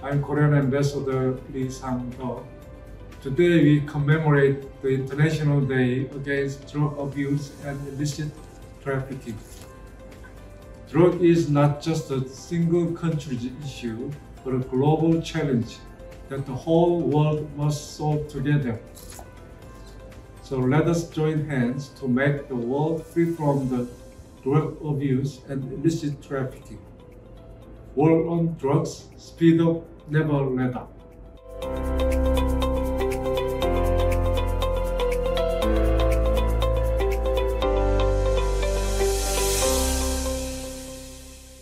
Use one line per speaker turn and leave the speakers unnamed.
I'm Korean Ambassador Lee Sang-deok. Today we commemorate the International Day Against Drug Abuse and Illicit Trafficking. Drug is not just a single country's issue, but a global challenge that the whole world must solve together. So let us join hands to make the world free from the drug abuse and illicit trafficking. War on drugs, speed up, never let up.